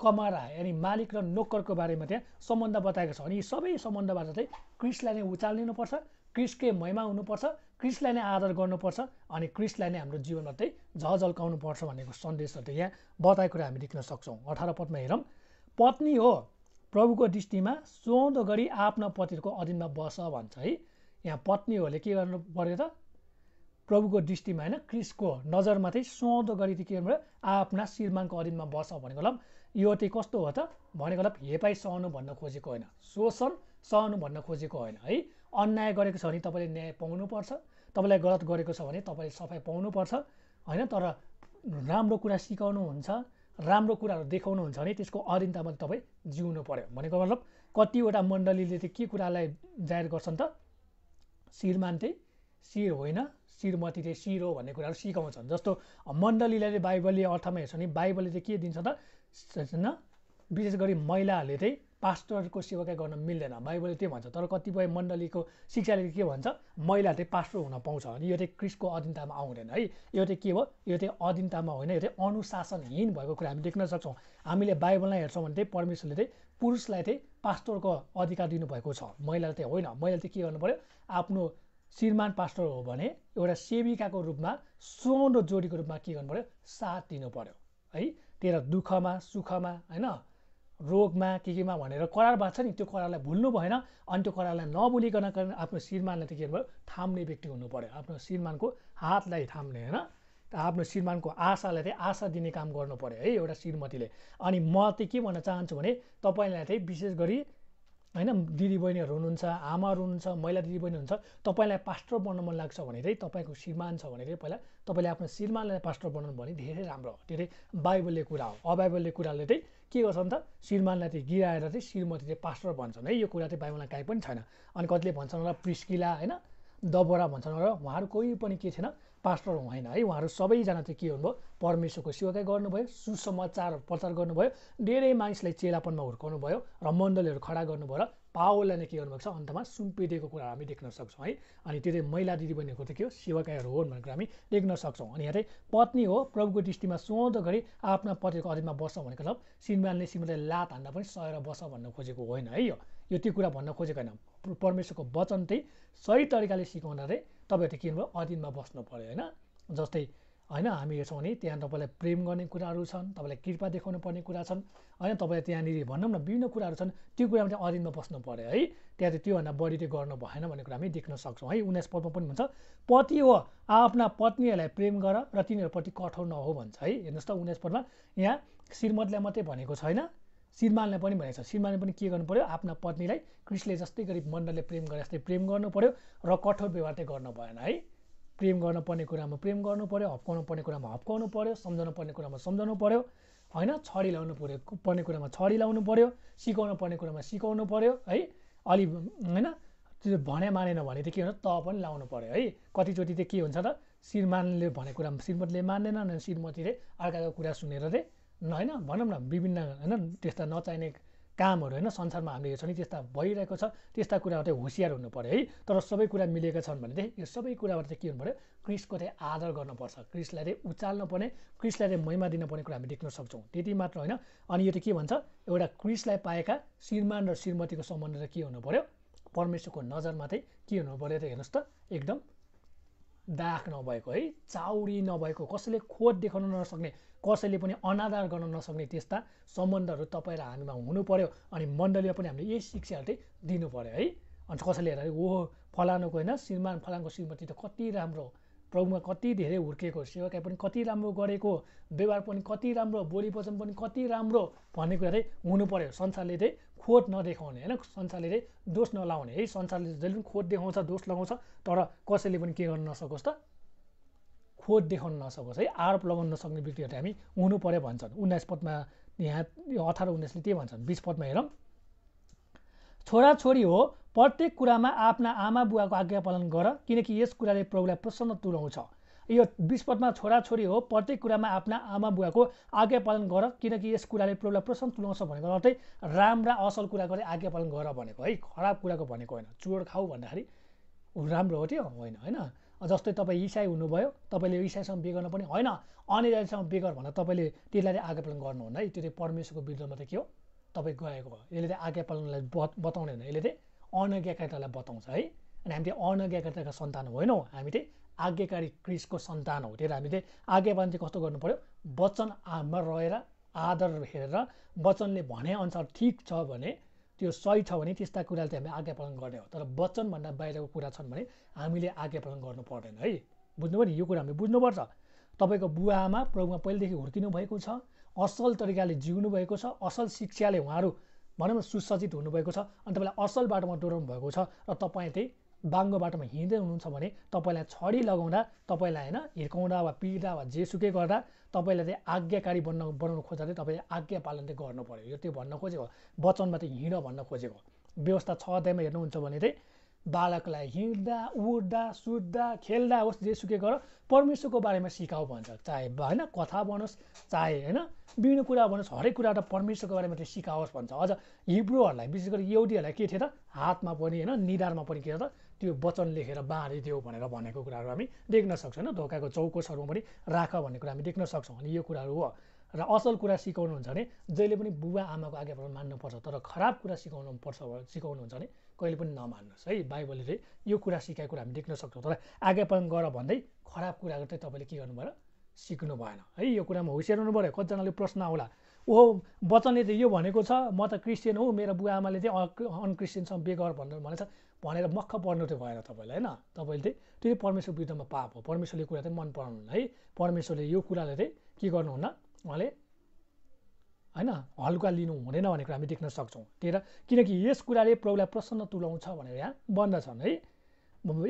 कमारा यानि मालिक र नोकरको बारेमा त्यहाँ सम्बन्ध बताएको छ। अनि यी सबै सम्बन्धबाट चाहिँ क्रिसलाई नै उचालिनुपर्छ क्रिसकै महिमा हुनुपर्छ क्रिसलाई नै आदर गर्नुपर्छ अनि क्रिसलाई नै हाम्रो जीवनमा चाहिँ पर्छ भनेको सन्देशहरू चाहिँ यहाँ बताएको कुरा हामी देख्न सक्छौँ। अठार पदमा हेरौँ पत्नी हो प्रभुको दृष्टिमा सोधो गरी आफ्ना पतिको अधीनमा बस भन्छ। है यहाँ पत्नीहरूले के गर्नु पऱ्यो त? प्रभुको दृष्टिमा होइन क्रिसको नजरमा चाहिँ सोधो गरी चाहिँ के गर्नु आफ्ना श्रीमानको अधीनमा बस भनेको मतलब यो चाहिँ कस्तो हो त? भनेको मतलब हेपाइ सहनु भन्न खोजेको होइन। शोषण सहनु भन्न खोजेको होइन है? अन्याय गरेको छ भने तपाईँले न्याय पाउनुपर्छ। तपाईँलाई गलत गरेको छ भने तपाईँले सफाइ पाउनुपर्छ होइन? तर राम्रो कुरा सिकाउनुहुन्छ राम्रो कुराहरू देखाउनुहुन्छ भने त्यसको अधीनतामा तपाईँ जिउनु पऱ्यो भनेको मतलब कतिवटा मण्डलीले चाहिँ के कुरालाई जाहेर गर्छन् त? शिरमान चाहिँ शिर होइन श्रीमती चाहिँ शिर हो भन्ने कुराहरू सिकाउँछन्। जस्तो मण्डलीलाई चाहिँ बाइबलीय अर्थमा हेर्छ भने बाइबलले चाहिँ के दिन्छ त? होइन विशेष गरी महिलाहरूले चाहिँ पास्टरको सेवाकाई गर्न मिल्दैन। बाइबलले त्यो भन्छ। तर कतिपय मण्डलीको शिक्षाले के भन्छ? महिला चाहिँ पास्टर हुन पाउँछ यो चाहिँ क्रिस्टको अधीनतामा आउँदैन है। यो चाहिँ के हो? यो चाहिँ अधीनतामा होइन। यो चाहिँ अनुशासनहीन भएको कुरा हामी देख्न सक्छौँ। हामीले बाइबललाई हेर्छौँ भने चाहिँ परमेश्वरले चाहिँ पुरुषलाई चाहिँ पास्टरको अधिकार दिनुभएको छ। महिलाले चाहिँ होइन। महिलाले चाहिँ के गर्नु पऱ्यो आफ्नो श्रीमान पास्टर हो भने एउटा सेविकाको रूपमा सुहाउँदो जोडीको रूपमा के गर्नु पऱ्यो साथ दिनु पऱ्यो है? तेरो दुःखमा सुखमा होइन? रोगमा के केमा भनेर करार भएको छ नि त्यो करारलाई भुल्नु भएन। अनि त्यो करारलाई नभुलिकन आफ्नो श्रीमानलाई त के पऱ्यो थाम्ने व्यक्ति हुनु पऱ्यो आफ्नो श्रीमानको हातलाई थाम्ने होइन? आफ्नो श्रीमानको आशालाई चाहिँ आशा दिने काम गर्नु पऱ्यो है एउटा श्रीमतीले। अनि म चाहिँ के भन्न चाहन्छु भने तपाईँलाई चाहिँ विशेष गरी होइन दिदीबहिनीहरू हुनुहुन्छ आमाहरू हुनुहुन्छ महिला दिदीबहिनी हुन्छ तपाईँलाई पास्टर बन्नु मन लाग्छ भने चाहिँ तपाईँको श्रीमान छ भने चाहिँ पहिला तपाईँले आफ्नो श्रीमानलाई पास्टर बनाउनु भने धेरै राम्रो हो। चाहिँ बाइबलले कुरा हो। अबाइबलले कुराले चाहिँ के गर्छन् त श्रीमानलाई चाहिँ गिराएर चाहिँ श्रीमती चाहिँ पास्टर भन्छन् है। यो कुरा चाहिँ बाइबलमा काहीँ पनि छैन। अनि कतिले भन्छन् र प्रिस्किला होइन दबोरा भन्छन् र उहाँहरू कोही पनि के छैन पास्टर होइन है उहाँहरू सबैजना चाहिँ के हुनुभयो? परमेश्वरको सेवाकै गर्नुभयो सुसमाचार प्रचार गर्नुभयो धेरै मानिसलाई चेलापनमा हुर्काउनु भयो र मण्डलीहरू खडा गर्नुभयो र पावललाई नै के गर्नुभएको छ? अन्तमा सुम्पिदिएको कुरा हामी देख्न सक्छौँ है। अनि त्यो चाहिँ महिला दिदीबहिनीहरूको चाहिँ के हो? सेवाकाईहरू हो भनेर हामी देख्न सक्छौँ। अनि यहाँ चाहिँ पत्नी हो प्रभुको दृष्टिमा सुहाउँदो गरी आफ्ना पतिको अधीनमा बस्छ भनेको मतलब सिमरानले सिमरानले लात हान्दा पनि सहेर बस्छ भन्न खोजेको होइन है। यो त्यो कुरा भन्न खोजेको होइन। परमेश्वरको वचन चाहिँ सही तरिकाले सिकाउँदा चाहिँ तपाईँहरू के भयो? अधीनमा बस्नु पऱ्यो होइन? जस्तै होइन हामी हेर्छौँ भने त्यहाँ तपाईँलाई प्रेम गर्ने कुराहरू छन् तपाईँलाई कृपा देखाउनु पर्ने कुरा छन् होइन? तपाईँलाई त्यहाँनिर भनौँ न विभिन्न कुराहरू छन् त्यो कुरामा चाहिँ अधीनमा बस्नु पऱ्यो है? त्यहाँ चाहिँ त्योभन्दा बढी चाहिँ गर्नु भएन भन्ने कुरा हामी देख्न सक्छौँ है? उन्नाइस पदमा पनि भन्छ पति हो आफ्ना पत्नीहरूलाई प्रेम गर र तिनीहरूप्रति कठोर नहो भन्छ है? हेर्नुहोस् त उन्नाइस पदमा यहाँ श्रीमतीलाई मात्रै भनेको छैन। श्रीमानलाई पनि भनेको छ श्रीमानले पनि के गर्नु पऱ्यो आफ्ना पत्नीलाई कृष्णले जस्तै गरी मण्डलले प्रेम गरे जस्तै प्रेम गर्नु पऱ्यो र कठोर व्यवहार चाहिँ गर्नु भएन है। प्रेम गर्नुपर्ने कुरामा प्रेम गर्नु पऱ्यो हप्काउनु पर्ने कुरामा हप्काउनु पऱ्यो सम्झाउनु पर्ने कुरामा सम्झाउनु पऱ्यो होइन? छडी लाउनु पऱ्यो पर्ने कुरामा छडी लाउनु पऱ्यो सिकाउनु पर्ने कुरामा सिकाउनु पऱ्यो है? अलि होइन? त्यो भने मानेन भने त के हुन्छ? त पनि लाउनु पऱ्यो है? कतिचोटि चाहिँ के हुन्छ त? श्रीमानले भनेको कुरा श्रीमतीले मान्दैन अनि श्रीमतीले अर्काको कुरा सुनेर चाहिँ होइन भनौँ न विभिन्न होइन त्यस्ता नचाहिने कामहरू होइन संसारमा हामीले हेर्छौँ नि त्यस्ता भइरहेको छ त्यस्ता चाहिँ होसियार हुनु पऱ्यो है। तर सबै कुरा मिलेका छन् भने चाहिँ यो सबै कुराबाट चाहिँ के हुनु पऱ्यो क्रिसको चाहिँ आदर गर्नुपर्छ। क्रिसलाई चाहिँ उचाल्नु पर्ने क्रिसलाई चाहिँ महिमा दिनुपर्ने कुरा हामी देख्न सक्छौँ। त्यति मात्र होइन। अनि यो चाहिँ के भन्छ एउटा क्रिसलाई पाएका श्रीमान र श्रीमतीको सम्बन्ध चाहिँ के हुनु पऱ्यो परमेश्वरको नजरमा चाहिँ के हुनु पऱ्यो त हेर्नुहोस् त एकदम दाग नभएको है? चाउरी नभएको कसैले खोट देखाउन नसक्ने कसैले पनि अनादर गर्न नसक्ने त्यस्ता सम्बन्धहरू तपाईँ र हामीमा हुनु पऱ्यो अनि मण्डलीमा पनि हामीले यही शिक्षाहरू चाहिँ दिनु पऱ्यो है? अनि कसैले हेरेर ओहो फलानुको होइन श्रीमान फलानको श्रीमती त कति राम्रो प्रभुमा कति धेरै हुर्केको सेवाकाई पनि कति राम्रो गरेको व्यवहार पनि कति राम्रो बोली वचन पनि कति राम्रो भन्ने कुरा चाहिँ हुनु पऱ्यो संसारले चाहिँ खोट नदेखाउने होइन? संसारले चाहिँ दोष नलाउने। है संसारले जहिले पनि खोट देखाउँछ दोष लगाउँछ तर कसैले पनि के गर्न नसकोस् त? खोट देखाउन नसकोस्। है आरोप लगाउन नसक्ने व्यक्तिहरू हामी हुनु पऱ्यो भन्छन्। उन्नाइस पदमा यहाँ अठार उन्नाइसले त्यही भन्छन्? बिस पदमा हेरौँ। छोराछोरी हो प्रत्येक कुरामा आफ्ना आमा बुवाको आज्ञा पालन गर किनकि यस कुराले प्रभुलाई प्रसन्न तुलाउँछ। यो बिस पदमा छोराछोरी हो प्रत्येक कुरामा आफ्ना आमा बुवाको आज्ञा पालन गर किनकि यस कुराले प्रभुलाई प्रसन्न तुलाउँछ भनेको अर्थै राम्रा असल कुरा गरे आज्ञा पालन गर भनेको है खराब कुराको भनेको होइन चोर खाऊ भन्दाखेरि राम्रो हो त्यो होइन होइन। जस्तै तपाईँ इसाई हुनुभयो तपाईँले इसाईसँग बिहे गर्न पनि होइन अनिजातिसँग बिहे गर भन्दा तपाईँले त्यसलाई आज्ञा पालन गर्नुहुन्न है। त्यो चाहिँ परमेश्वरको विरुद्धमा त के हो? तपाईँ गएको हो। यसले चाहिँ आज्ञा पालनलाई बत बताउने होइन। यसले चाहिँ अनज्ञाकारितालाई बताउँछ है? अनि हामी चाहिँ अनज्ञाकारिताका सन्तान होइनौँ हामी चाहिँ आज्ञाकारी क्रिसको सन्तान हो। त्यही हामी चाहिँ चाहिँ कस्तो गर्नु पऱ्यो वचनमा रहेर आदर हेरेर वचनले भनेअनुसार ठिक छ भने त्यो सही छ भने त्यस्ता कुराले चाहिँ हामी आज्ञा पालन गर्ने हो। तर वचनभन्दा बाहिरको कुरा छन् भने हामीले आज्ञा पालन गर्नु पर्दैन है? बुझ्नुभयो नि यो कुरा हामीले बुझ्नुपर्छ। तपाईँको बुवा आमा प्रभुमा पहिलेदेखि हुर्किनु भएको छ असल तरिकाले जिउनु भएको छ असल शिक्षाले उहाँहरू भनौँ सुसज्जित हुनुभएको छ। अनि तपाईँलाई असल बाटोमा डोराउनु भएको छ र तपाईँ चाहिँ बाङ्गो बाटोमा हिँड्दै हुनुहुन्छ भने तपाईँलाई छडी लगाउँदा तपाईँलाई होइन हिर्काउँदा वा पिर्दा वा जेसुकै गर्दा तपाईँलाई चाहिँ आज्ञाकारी बन्न बनाउनु खोज्दा चाहिँ तपाईँले आज्ञा पालन चाहिँ गर्नु पऱ्यो यो त्यो भन्न खोजेको वचनमा चाहिँ हिँड भन्न खोजेको व्यवस्था छ अध्यायमा हेर्नुहुन्छ भने चाहिँ बालकलाई हिँड्दा उड्दा सुत्दा खेल्दा होस् जेसुकै गर परमेश्वरको बारेमा सिकाऊ भन्छ। चाहे होइन कथा बनोस् चाहे होइन विभिन्न कुरा बनोस् हरेक कुरा त परमेश्वरको बारेमा चाहिँ सिकाओस् भन्छ। अझ हिब्रूहरूलाई विशेष गरी एउटीहरूलाई के थियो त? हातमा पनि होइन निधारमा पनि के त? त्यो वचन लेखेर बाँडिदियो भनेर भनेको कुराहरू हामी देख्न सक्छौँ होइन। धोकाको चौकोसहरूमा पनि राख भन्ने कुरा हामी देख्न सक्छौँ अनि यो कुराहरू हो। र असल कुरा सिकाउनुहुन्छ भने जहिले पनि बुबा आमाको आज्ञाबाट मान्नुपर्छ तर खराब कुरा सिकाउनु पर्छ सिकाउनुहुन्छ भने कहिले पनि नमान्नुहोस् है बाइबलले यो कुरा सिकाएको कुरा हामी देख्न सक्छौँ। तर आज्ञापालन गर भन्दै खराब कुराहरू चाहिँ तपाईँले के गर्नु सिक्नु भएन। है यो कुरामा होसियार हुनु पऱ्यो कतिजनाले प्रश्न आउला ओहो वचनले चाहिँ यो भनेको छ म त क्रिस्चियन हो मेरो बुवा आमाले चाहिँ अनक्रिस्चियनसँग बेगर भनेर भनेछ भनेर मक्ख पर्नु चाहिँ भएन तपाईँलाई होइन? तपाईँले चाहिँ त्यो परमेश्वर विरुद्धमा पाप हो। परमेश्वरले कुरा चाहिँ मन पराउनु है? परमेश्वरले यो कुरालाई चाहिँ के गर्नुहुन्न? उहाँले होइन? हल्का लिनु हुँदैन भन्ने कुरा हामी देख्न सक्छौँ। त्यही किनकि यस कुराले प्रभुलाई प्रसन्न तुलाउँछ भनेर यहाँ भन्दछन् है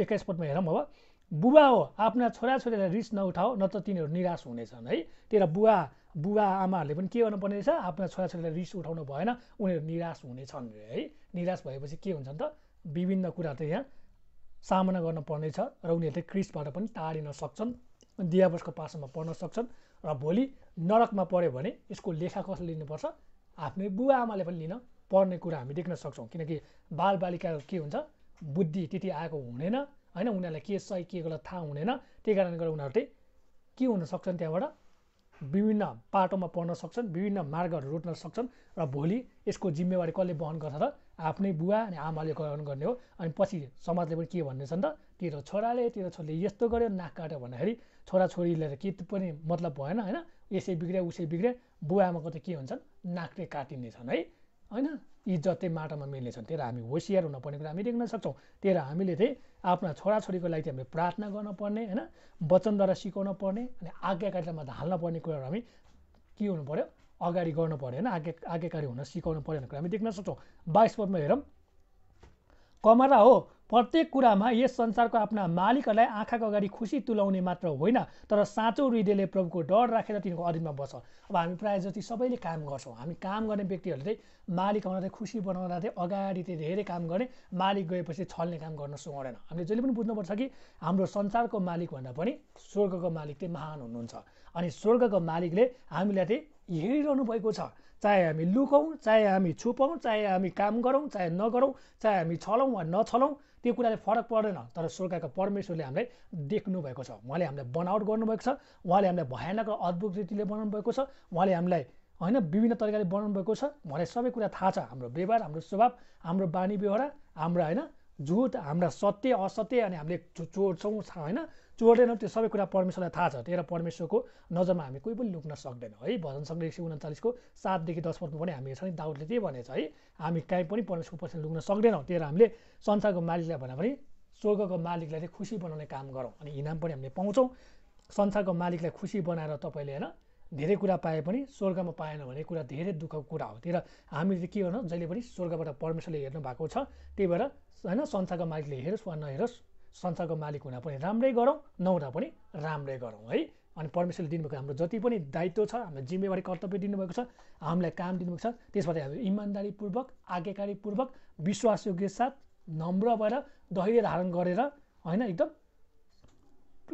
एक्काइस पदमा हेरौँ अब बुबा हो आफ्ना छोराछोरीलाई रिस नउठाओ न त तिनीहरू निराश हुनेछन् है। त्यही बुवा बुबा आमाहरूले पनि के गर्नुपर्ने रहेछ आफ्ना छोराछोरीलाई रिस उठाउनु भएन उनीहरू निराश हुनेछन् है। निराश भएपछि के हुन्छ त? विभिन्न कुरा त यहाँ सामना गर्नुपर्नेछ र उनीहरूले क्रिसबाट पनि टाढिन सक्छन् दियाबसको पासमा पढ्न सक्छन्। र भोलि नरकमा पऱ्यो भने यसको लेखा कसले लिनुपर्छ? आफ्नै बुवा आमाले पनि लिन पर्ने कुरा हामी देख्न सक्छौँ। किनकि बालबालिकाको के हुन्छ? बुद्धि त्यति आएको हुँदैन होइन? उनीहरूलाई के सही के गलत थाहा हुँदैन। त्यही कारणले गर्दा उनीहरू चाहिँ के हुन सक्छन् त्यहाँबाट? विभिन्न पाटोमा पढ्न सक्छन् विभिन्न मार्गहरू रोट्न सक्छन् र भोलि यसको जिम्मेवारी कसले वहन गर्छ त? आफ्नै बुवा अनि आमाले ग्रहण गर्ने हो। अनि पछि समाजले पनि के भन्ने छन् त? तेरो छोराले तेरो छोरीले यस्तो गर्यो नाक काट्यो भन्दाखेरि छोराछोरीले त के पनि मतलब भएन होइन? यसै बिग्रियो उसै बिग्रियो। बुवा आमाको त के हुन्छन्? नाक चाहिँ काटिनेछन् है? होइन? इज्जत माटोमा मिल्नेछन् त्यही हामी होसियार हुनुपर्ने कुरा हामी देख्न सक्छौँ। त्यही हामीले चाहिँ आफ्ना छोराछोरीको लागि चाहिँ हामीले प्रार्थना गर्नुपर्ने होइन? वचनद्वारा सिकाउन पर्ने अनि आज्ञाकारितामा ढाल्न पर्ने कुराहरू हामी के हुनु पऱ्यो अगाडि गर्नु पऱ्यो होइन? आज्ञा आज्ञाकारी हुन सिकाउनु पऱ्यो भने कुरा हामी देख्न सक्छौँ। बाइस पदमा हेरौँ। कमरा हो। प्रत्येक कुरामा यस संसारको आफ्ना मालिकहरूलाई आँखाको अगाडि खुसी तुलाउने मात्र होइन तर साँचो हृदयले प्रभुको डर राखेर तिनीहरूको अधीनमा बस्छ अब हामी प्रायः जति सबैले काम गर्छौँ हामी काम गर्ने व्यक्तिहरूले चाहिँ मालिक चाहिँ खुसी बनाउँदा चाहिँ अगाडि चाहिँ धेरै काम गर्ने मालिक गएपछि छल्ने काम गर्न सुहाउँदैन हामीले जहिले पनि बुझ्नुपर्छ कि हाम्रो संसारको मालिक भन्दा पनि स्वर्गको मालिक चाहिँ महान हुनुहुन्छ। अनि स्वर्गको मालिकले हामीलाई चाहिँ हेरिरहनु भएको छ। चाहे हामी लुकौँ चाहे हामी छुपौँ चाहे हामी काम गरौँ चाहे नगरौँ चाहे हामी छलौँ वा नछलौँ त्यो कुराले फरक पर्दैन। तर स्वर्गका परमेश्वरले हामीलाई देख्नु भएको छ। उहाँले हामीलाई बनावट गर्नुभएको छ। उहाँले हामीलाई भयानक र अद्भुत रीतिले बनाउनु भएको छ। उहाँले हामीलाई होइन विभिन्न तरिकाले बनाउनु भएको छ। उहाँलाई सबै कुरा थाहा छ। हाम्रो व्यवहार हाम्रो स्वभाव हाम्रो बानी व्यवहार हाम्रो होइन झुट हाम्रा सत्य असत्य अनि हामीले चोर्छौँ होइन? चोर्दैनौँ त्यो सबै कुरा परमेश्वरलाई थाहा छ। त्यही परमेश्वरको नजरमा हामी कोही पनि लुक्न सक्दैनौँ है? भजन सङ्ग्रह एक सय उन्चालिसको सातदेखि दस वर्षमा पनि हामी हेर्छौँ दाउदले त्यही भनेछ है? हामी काहीँ पनि परमेश्वरको पछि लुक्न सक्दैनौँ। त्यही हामीले संसारको मालिकलाई भने पनि स्वर्गको मालिकलाई चाहिँ खुसी बनाउने काम गरौँ अनि इनाम पनि हामीले पाउँछौँ। संसारको मालिकलाई खुसी बनाएर तपाईँले होइन धेरै कुरा पाए पनि स्वर्गमा पाएन भने कुरा धेरै दुःखको कुरा हो। त्यही हामीले के गर्नु? जहिले पनि स्वर्गबाट परमेश्वरले हेर्नु भएको छ। त्यही भएर होइन संसारको मालिकले हेरोस् वा नहेरोस् संसारको मालिक हुँदा पनि राम्रै गरौँ नहुँदा पनि राम्रै गरौँ है? अनि परमेश्वरले दिनुभएको हाम्रो जति पनि दायित्व छ हामीलाई जिम्मेवारी कर्तव्य दिनुभएको छ हामीलाई काम दिनुभएको छ त्यसबाट हामी इमान्दारीपूर्वक आज्ञाकारीपूर्वक विश्वासयोग्य साथ नम्र भएर धैर्य धारण गरेर होइन एकदम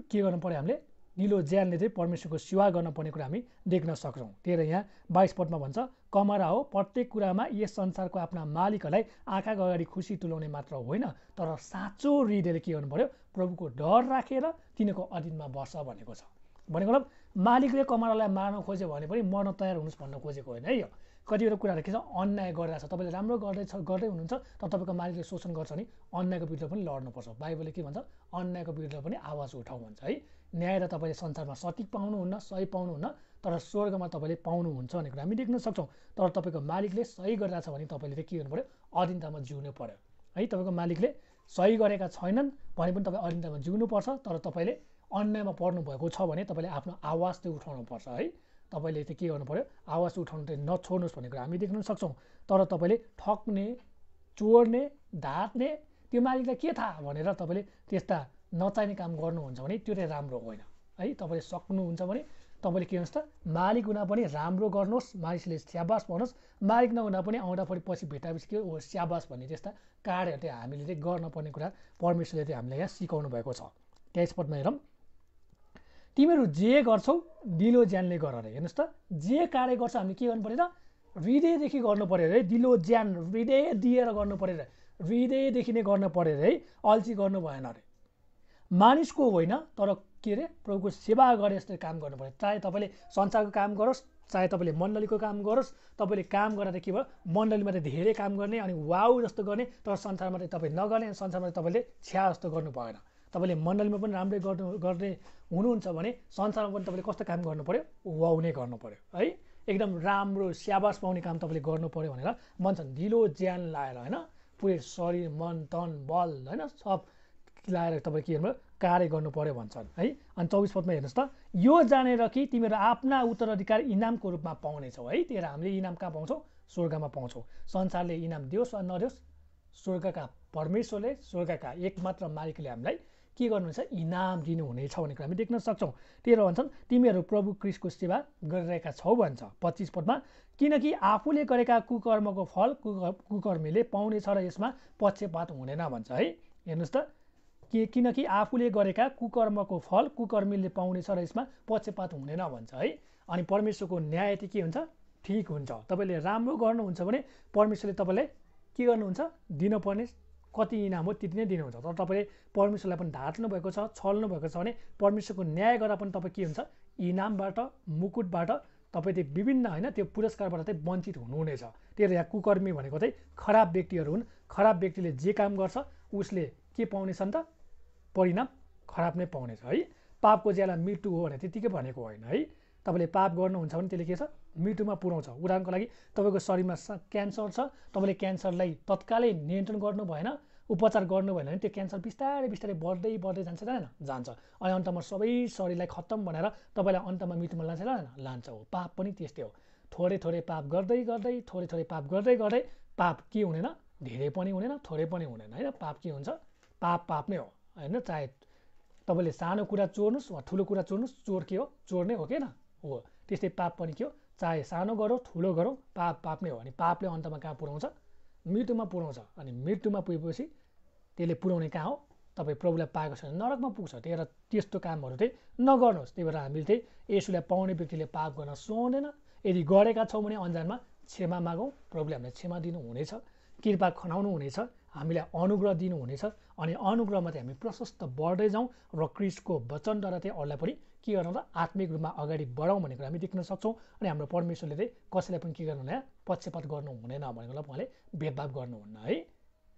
के गर्नु पऱ्यो हामीले? निलो ज्यानले चाहिँ परमेश्वरको सेवा गर्न पर्ने कुरा हामी देख्न सक्छौँ। त्यही यहाँ बाइस पदमा भन्छ कमरा हो प्रत्येक कुरामा यस संसारको आफ्ना मालिकहरूलाई आँखाको अगाडि खुसी तुलाउने मात्र होइन तर साँचो हृदयले के गर्नु पऱ्यो प्रभुको डर राखेर तिनीहरूको अधीनमा बस्छ भनेको छ। भनेको मतलब मालिकले कमरालाई मार्न खोज्यो भने पनि मर्न तयार हुनुहोस् भन्न खोजेको होइन है यो। कतिवटा कुराहरू के छ? अन्याय गरिरहेछ तपाईँले राम्रो गर्दैछ गर्दै हुनुहुन्छ तर तपाईँको मालिकले शोषण गर्छ भने अन्यायको विरुद्ध पनि लड्नुपर्छ। बाइबलले के भन्छ? अन्यायको विरुद्ध पनि आवाज उठाउँ भन्छ है। न्याय र तपाईँले संसारमा सठिक पाउनुहुन्न सही पाउनुहुन्न तर स्वर्गमा तपाईँले पाउनुहुन्छ भन्ने कुरा हामी देख्न सक्छौँ। तर तपाईँको मालिकले सही गरिरहेछ भने तपाईँले चाहिँ के गर्नु पऱ्यो अधीनतामा जिउनु पऱ्यो है तपाईँको मालिकले सही गरेका छैनन् भने पनि तपाईँ अधीनतामा जिउनुपर्छ तर तपाईँले अन्यायमा पर्नु भएको छ भने तपाईँले आफ्नो आवाज चाहिँ उठाउनुपर्छ है। तपाईँले चाहिँ के गर्नु पऱ्यो आवाज उठाउनु चाहिँ नछोड्नुहोस् भन्ने कुरा हामी देख्न सक्छौँ। तर तपाईँले ठग्ने चोर्ने ढाँट्ने त्यो मालिकलाई के थाहा भनेर तपाईँले त्यस्ता नचाहिने काम गर्नुहुन्छ भने त्यो चाहिँ राम्रो होइन। है तपाईँले सक्नुहुन्छ भने तपाईँले के भन्नुहोस् त? मालिक हुँदा पनि राम्रो गर्नुहोस् मालिकले स्याबास भन्नुहोस् मालिक नहुँदा पनि आउँदाखेरि पछि भेटाएपछि के हो? स्याबास भन्ने त्यस्ता कार्यहरू चाहिँ हामीले चाहिँ गर्नुपर्ने कुरा परमेश्वरले चाहिँ हामीलाई यहाँ सिकाउनु भएको छ। त्यस पदमा हेरौँ। तिमीहरू जे गर्छौ दिलो ज्यानले गर अरे हेर्नुहोस् त जे कार्य गर्छ हामीले के गर्नु पऱ्यो र हृदयदेखि गर्नु पऱ्यो अरे दिलो ज्यान हृदय दिएर गर्नु पऱ्यो अरे हृदयदेखि नै गर्नु पऱ्यो अरे है। अल्छी गर्नु भएन अरे मानिसको होइन तर के अरे प्रभुको सेवा गरे जस्तो काम गर्नु पऱ्यो। चाहे तपाईँले संसारको काम गरोस् चाहे तपाईँले मण्डलीको काम गरोस् तपाईँले काम गरेर के भयो? मण्डलीमा चाहिँ धेरै काम गर्ने अनि वाउ जस्तो गर्ने तर संसारमा चाहिँ तपाईँ नगर्ने अनि संसारमा तपाईँले छ्या जस्तो गर्नु भएन। तपाईँले मण्डलीमा पनि राम्रै गर्नु गर्ने हुनुहुन्छ भने संसारमा पनि तपाईँले कस्तो काम गर्नु पऱ्यो? वाउ नै गर्नु पऱ्यो है? एकदम राम्रो स्याबास पाउने काम तपाईँले गर्नु पऱ्यो भनेर भन्छन्। ढिलो ज्यान लाएर होइन? पुरै शरीर मन तन बल होइन? सब लाएर तपाईँ के गर्नु कार्य गर्नु पऱ्यो भन्छन् है? अनि चौबिस पदमा हेर्नुहोस् त यो जानेर कि तिमीहरू आफ्ना उत्तराधिकार इनामको रूपमा पाउनेछौ है? त्यही हामीले इनाम कहाँ पाउँछौ? स्वर्गमा पाउँछौ। संसारले इनाम दियोस् वा नदियोस् स्वर्गका परमेश्वरले स्वर्गका एकमात्र मालिकले हामीलाई के गर्नुहुन्छ? इनाम दिनुहुनेछ भन्ने कुरा हामी देख्न सक्छौँ। तेह्र भन्छन् तिमीहरू प्रभु क्रिसको सेवा गरिरहेका छौ भन्छ। पच्चिस पदमा किनकि आफूले गरेका कुकर्मको फल कुकर्मीले पाउनेछ र यसमा पक्षपात हुँदैन भन्छ है? हेर्नुहोस् त कि किनकि आफूले गरेका कुकर्मको फल कुकर्मीले पाउनेछ र यसमा पक्षपात हुँदैन भन्छ है। अनि परमेश्वरको न्याय चाहिँ के हुन्छ? ठिक हुन्छ। तपाईँले राम्रो गर्नुहुन्छ भने परमेश्वरले तपाईँलाई के गर्नुहुन्छ? दिनुपर्ने कति इनाम हो त्यति नै दिनुहुन्छ। तर तपाईँले परमेश्वरलाई पनि ढाँट्नु भएको छ छल्नु भएको छ भने परमेश्वरको न्याय गर्दा पनि तपाईँ के हुन्छ? इनामबाट मुकुटबाट तपाईँ त्यो विभिन्न होइन त्यो पुरस्कारबाट चाहिँ वञ्चित हुनुहुनेछ। त्यही यहाँ कुकर्मी भनेको चाहिँ खराब व्यक्तिहरू हुन्। खराब व्यक्तिले जे काम गर्छ उसले के पाउनेछ नि त? परिणाम खराब नै पाउनेछ है? पापको ज्याला मृत्यु हो भने त्यतिकै भनेको होइन है? तपाईँले पाप गर्नुहुन्छ भने त्यसले के छ? मृत्युमा पुऱ्याउँछ। उदाहरणको लागि तपाईँको शरीरमा क्यान्सर छ तपाईँले क्यान्सरलाई तत्कालै नियन्त्रण गर्नु भएन उपचार गर्नु भएन भने त्यो क्यान्सर बिस्तारै बिस्तारै बढ्दै बढ्दै जान्छ होइन जान्छ। अनि अन्तमा सबै शरीरलाई खत्तम भनेर तपाईँलाई अन्तमा मृत्युमा लान्छ होइन लान्छ हो। पाप पनि त्यस्तै हो। थोरै थोरै पाप गर्दै गर्दै थोरै थोरै पाप गर्दै गर्दै पाप के हुँदैन धेरै पनि हुँदैन थोरै पनि हुँदैन होइन? पाप के हुन्छ? पाप पाप नै हो। होइन? चाहे तपाईँले सानो कुरा चोर्नुहोस् वा ठुलो कुरा चोर्नुहोस् चोर के हो? चोर नै हो किन हो। त्यस्तै पाप पनि के हो? चाहे सानो गरौँ ठुलो गरौँ पाप पाप नै हो अनि पापले अन्तमा कहाँ पुऱ्याउँछ? मृत्युमा पुऱ्याउँछ अनि मृत्युमा पुगेपछि त्यसले पुऱ्याउने कहाँ हो? तपाईँ प्रभुलाई पाएको छ भने नरकमा पुग्छ। त्यही भएर त्यस्तो कामहरू चाहिँ नगर्नुहोस्। त्यही भएर हामीले चाहिँ यसुलाई पाउने व्यक्तिले पाप गर्न सुहाउँदैन यदि गरेका छौँ भने अन्जानमा क्षमा मागौँ। प्रभुले हामीलाई क्षमा दिनुहुनेछ। कृपा खनाउनु हुनेछ हामीलाई अनुग्रह दिनुहुनेछ अनि अनुग्रहमा चाहिँ हामी प्रशस्त बढ्दै जाउँ र क्रिस्टको वचनद्वारा चाहिँ अरूलाई पनि के गर्नु त आत्मिक रूपमा अगाडि बढाउँ भनेको हामी देख्न सक्छौँ अनि हाम्रो परमेश्वरले चाहिँ कसैलाई पनि के गर्नुहुन्न पक्षपात गर्नु हुँदैन भनेको उहाँले भेदभाव गर्नुहुन्न है।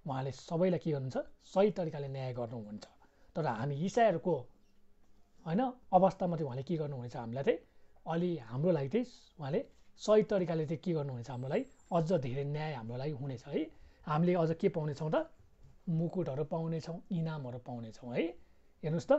उहाँले सबैलाई के गर्नुहुन्छ? सही तरिकाले न्याय गर्नुहुन्छ। तर हामी इसाईहरूको होइन अवस्थामा चाहिँ उहाँले के गर्नुहुनेछ? हामीलाई चाहिँ अलि हाम्रो लागि चाहिँ उहाँले सही तरिकाले चाहिँ के गर्नुहुनेछ? हाम्रो लागि अझ धेरै न्याय हाम्रो लागि हुनेछ है। हामीले अझ के पाउनेछौँ त? मुकुटहरू पाउनेछौँ इनामहरू पाउनेछौँ है? हेर्नुहोस् त।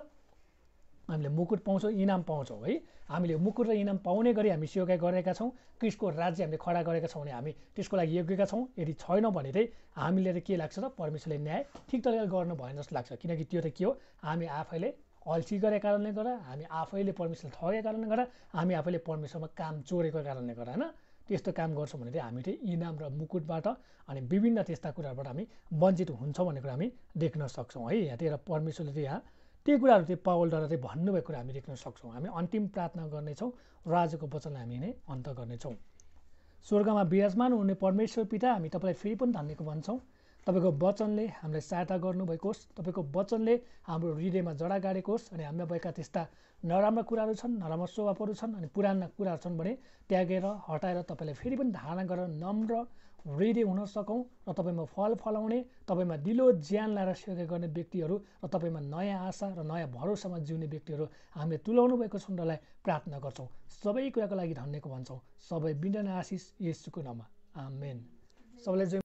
हामीले मुकुट पाउँछौँ इनाम पाउँछौँ है? हामीले मुकुट र इनाम पाउने गरी हामी सेवा गरेका छौँ। क्रिस्टको राज्य हामीले खडा गरेका छौँ भने हामी त्यसको लागि योग्यका छौँ। यदि छैनौँ भने चाहिँ हामीले के लाग्छ त? परमेश्वरले न्याय ठिक तरिकाले गर्नु भएन जस्तो लाग्छ। किनकि त्यो त के हो? हामी आफैले अल्छी गरेको कारणले गर्दा हामी आफैले परमेश्वरले ठगेको कारणले गर्दा हामी आफैले परमेश्वरमा काम चोरेको कारणले गर्दा होइन? त्यस्तो काम गर्छौँ भने चाहिँ हामी चाहिँ इनाम र मुकुटबाट अनि विभिन्न त्यस्ता कुराहरूबाट हामी वञ्चित हुन्छौँ भन्ने कुरा हामी देख्न सक्छौँ है। यहाँ त्यही परमेश्वरले चाहिँ यहाँ त्यही कुराहरू चाहिँ पावलद्वारा चाहिँ भन्नुभएको कुरा हामी देख्न सक्छौँ। हामी अन्तिम प्रार्थना गर्नेछौँ र आजको वचन हामी नै अन्त गर्नेछौँ। स्वर्गमा विराजमान हुने परमेश्वर पिता हामी तपाईँलाई फेरि पनि धन्यको भन्छौँ। तपाईँको वचनले हामीलाई सहायता गर्नुभएको होस् तपाईँको वचनले हाम्रो हृदयमा जडा गाडेको होस् अनि हामीमा भएका त्यस्ता नराम्रा कुराहरू छन् नराम्रा स्वभावहरू छन् अनि पुराना कुराहरू छन् भने त्यागेर हटाएर तपाईँलाई फेरि पनि धारणा गरेर नम्र हृदय हुन सकौँ र तपाईँमा फल फलाउने तपाईँमा दिलो ज्यान लाएर सेवा गर्ने व्यक्तिहरू र तपाईँमा नयाँ आशा र नयाँ भरोसामा जिउने व्यक्तिहरू हामीले तुलाउनु भएको सुन्दरलाई प्रार्थना गर्छौँ। सबै कुराको लागि धन्यको भन्छौँ। सबै बिना आशिष यसुको नाममा। आमेन। सबैलाई